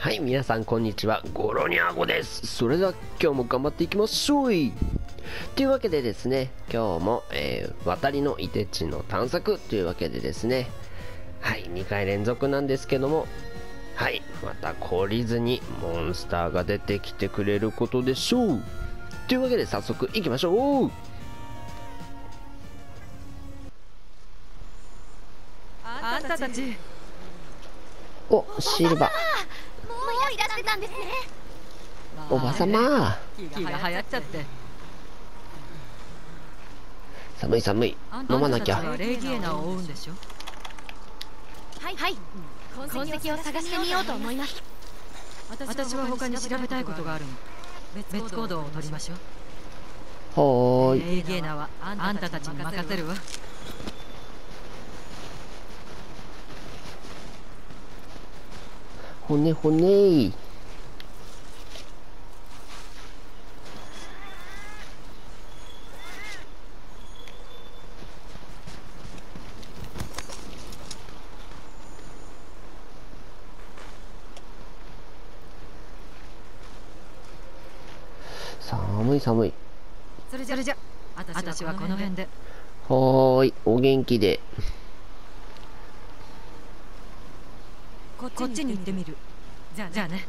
はい、皆さんこんにちは。ゴロニャーゴです。それでは今日も頑張っていきましょうい。というわけでですね、今日も、えー渡りのいて地の探索。というわけでですね、はい、2回連続なんですけども、はい、また懲りずにモンスターが出てきてくれることでしょう。というわけで早速行きましょう。あんたたち。お、シルバもういらしてたんですね。ー、おばさま。気が流行っちゃって。寒い寒い、飲まなきゃ。はレイディエナを追うんでしょ？はい。はい。痕跡を探してみようと思います。私は他に調べたいことがあるの。別行動を取りましょう。はーい。レイディエナはあんたたちに任せるわ骨骨。寒い寒い。それじゃそれじゃ。私はこの辺で。はーいお元気でこっちに行ってみる。じゃあじゃあね。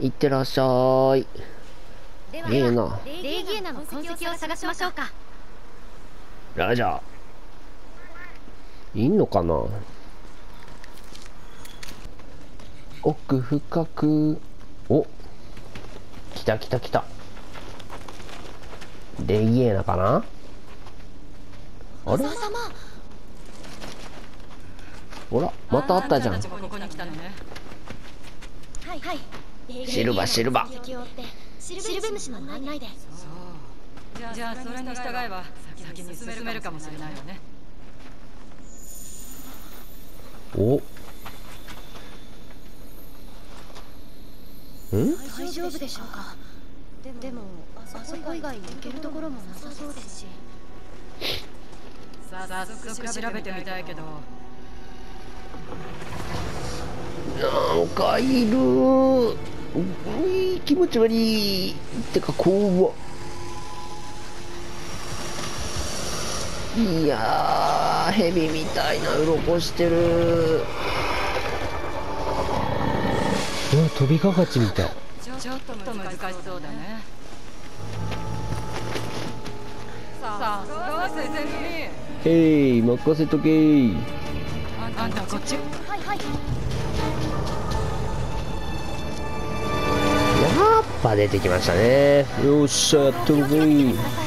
いってらっしゃい。でええな。レイギエナの痕跡を探しましょうか。ラジャー。いんのかな？奥深く。お。来た来た来た。レイエーナかな？あれ？お様ほらまたあったじゃん。シルバシルバシルベ虫の案内でじゃあそれに従えば先に進めるかもしれないよねおん大丈夫でしょうかでもあそこ以外に行けるところもなさそうですし早速調べてみたいけどなんかいる。うい気持ち悪いてか怖っいやーヘビみたいな鱗してる。うわ飛びかかちみた。いちょっと難しそうだね。さすがは先生にへい任せとけーあんたはこっち。はいはい。やっぱ出てきましたね。よっしゃやってるぜーください。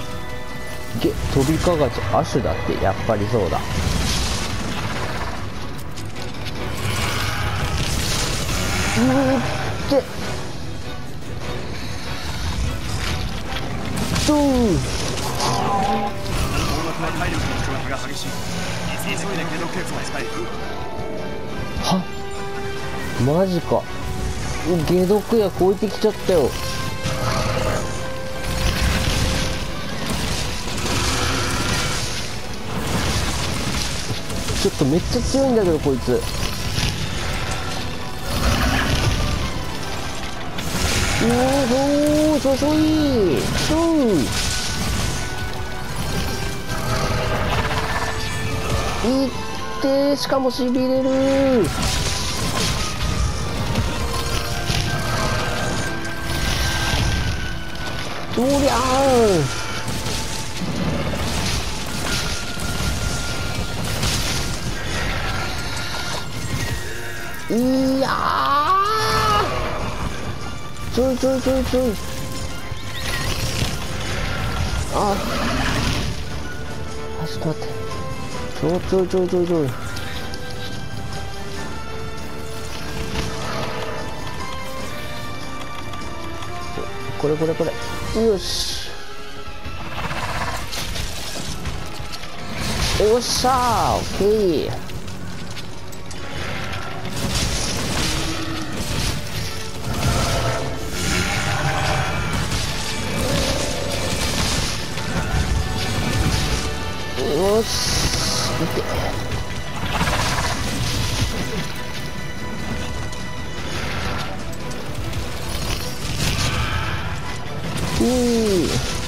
げ飛びかかちアシュだってやっぱりそうだ。うーってドーン体力の消費が激しい急いで解毒液を使いはマジか。解毒薬置いてきちゃったよ。ちょっとめっちゃ強いんだけどこいつ。おおおそそいそうってしかもしびれる。そりゃあいやちょいちょいちょいちょい。あ。あちょっと待って。ちょちょちょちょちょ。これこれこれ。よし。よっしゃー。オッケーよし。Ooh.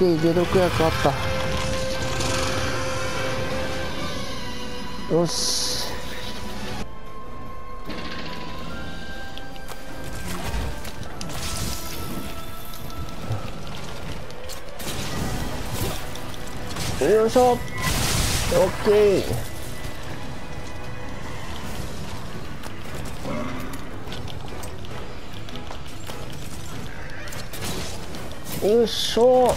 オッケー解毒薬あった。よし。よいしょ。オッケー。よいしょ。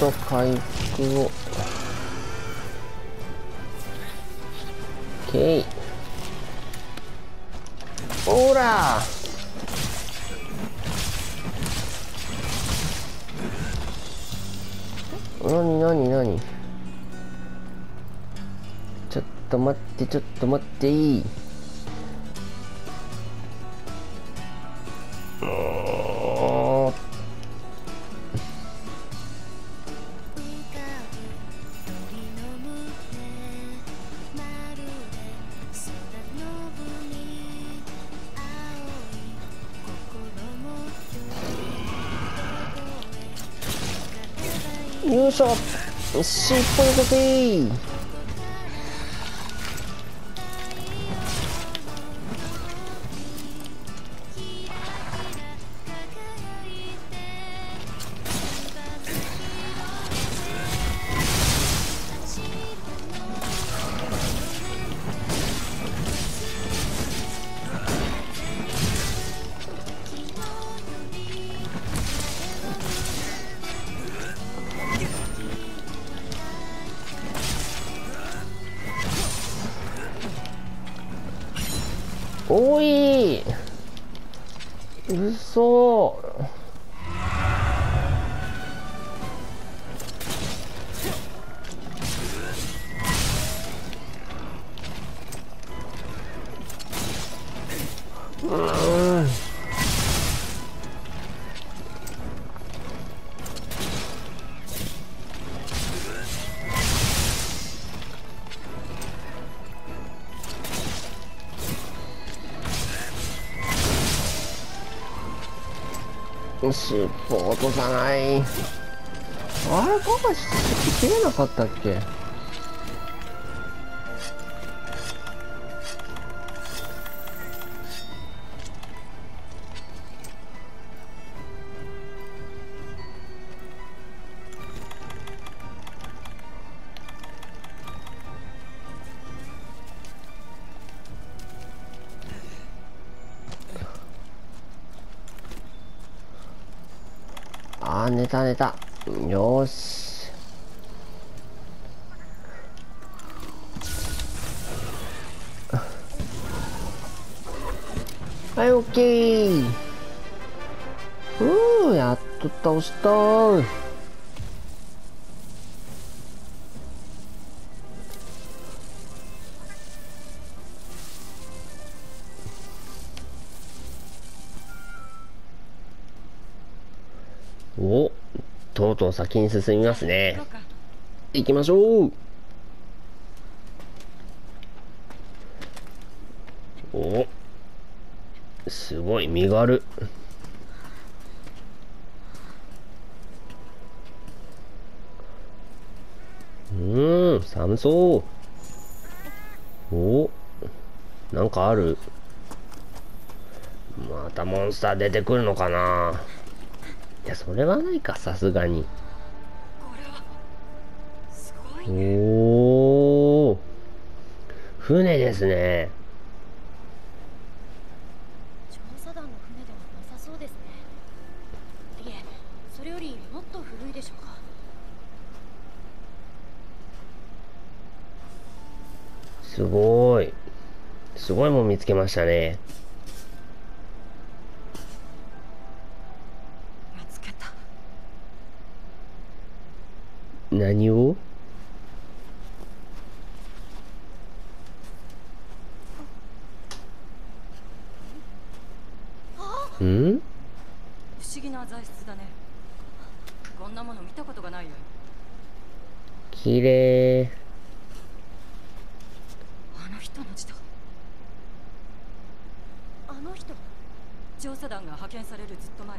と回復を。OK ほらなになになにちょっと待ってちょっと待っていい。よいしょ尻尾よこせおい。うそ。うん。尻尾落とさない。あれパパ切れなかったっけ？あ寝た寝たよし。はいオッケーうやっと倒した。おとうとう先に進みますね。行きましょう。おすごい身軽。うーん寒そう。おなんかある。またモンスター出てくるのかな。いやそれはないかさすがに。おお船ですね。調査団の船ではなさそうですね。いえそれよりもっと古いでしょうか。すごい。すごいもん見つけましたね何を？ん？不思議な材質だね。こんなもの見たことがないよ。綺麗。あの人の字だ。あの人。調査団が派遣されるずっと前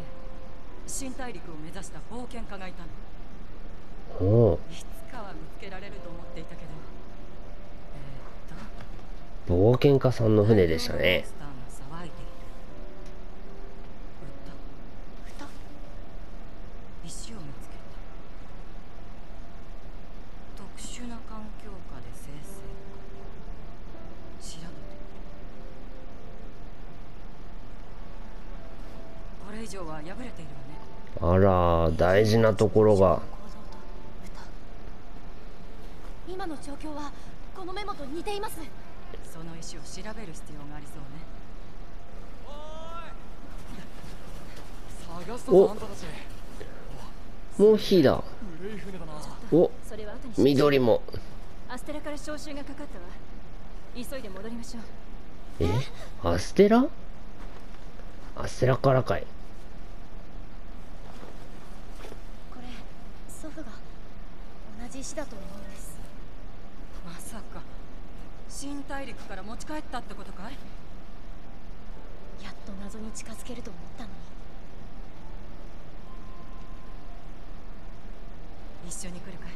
新大陸を目指した冒険家がいたのおう。いつかは見つけられると思っていたけど。えー、冒険家さんの船でしたね。あら大事なところが今の状況はこのメモと似ています。その石を調べる必要がありそうね。探すぞあんたたち。もう火だ。古い船だな。おそれは後にし緑も。アステラから招集がかかったわ。急いで戻りましょう。え？アステラ？アステラからかい。これ祖父が同じ石だと思うんですまさか。新大陸から持ち帰ったってことかい？やっと謎に近づけると思ったのに。一緒に来るかい？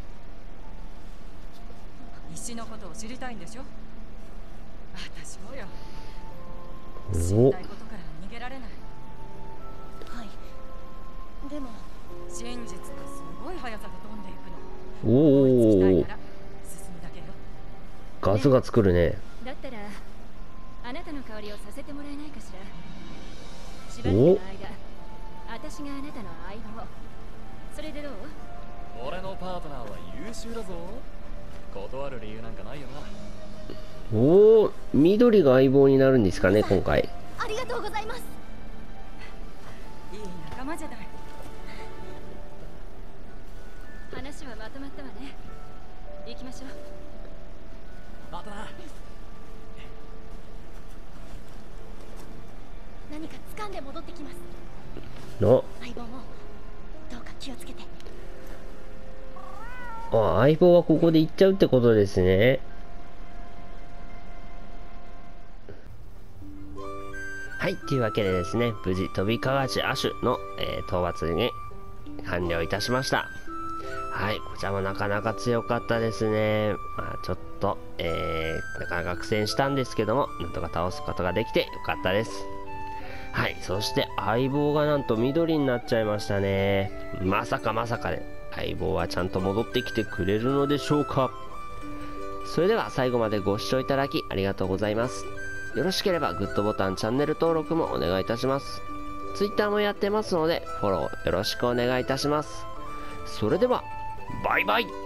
石のことを知りたいんでしょ？私もよガスが作るね。だったらあなたの代わりをさせてもらえないかしら。しばらくの間私があなたの相棒。それでどう？俺のパートナーは優秀だぞ。断る理由なんかないよな。おお緑が相棒になるんですかね今回。ありがとうございます。いい仲間じゃない。話はまとまったわね。行きましょうまたな何か掴んで戻ってきます。の相棒もどうか気をつけて。あ相棒はここで行っちゃうってことですね。はいっていうわけでですね無事飛びかがし亜種の、えー討伐に完了いたしました。はいこちらもなかなか強かったですね。まあちょっと、えーなかなか苦戦したんですけどもなんとか倒すことができてよかったですはいそして相棒がなんと緑になっちゃいましたね。まさかまさかで。相棒はちゃんと戻ってきてくれるのでしょうか。それでは最後までご視聴いただきありがとうございます。よろしければグッドボタンチャンネル登録もお願いいたします。Twitter もやってますのでフォローよろしくお願いいたします。それではバイバイ。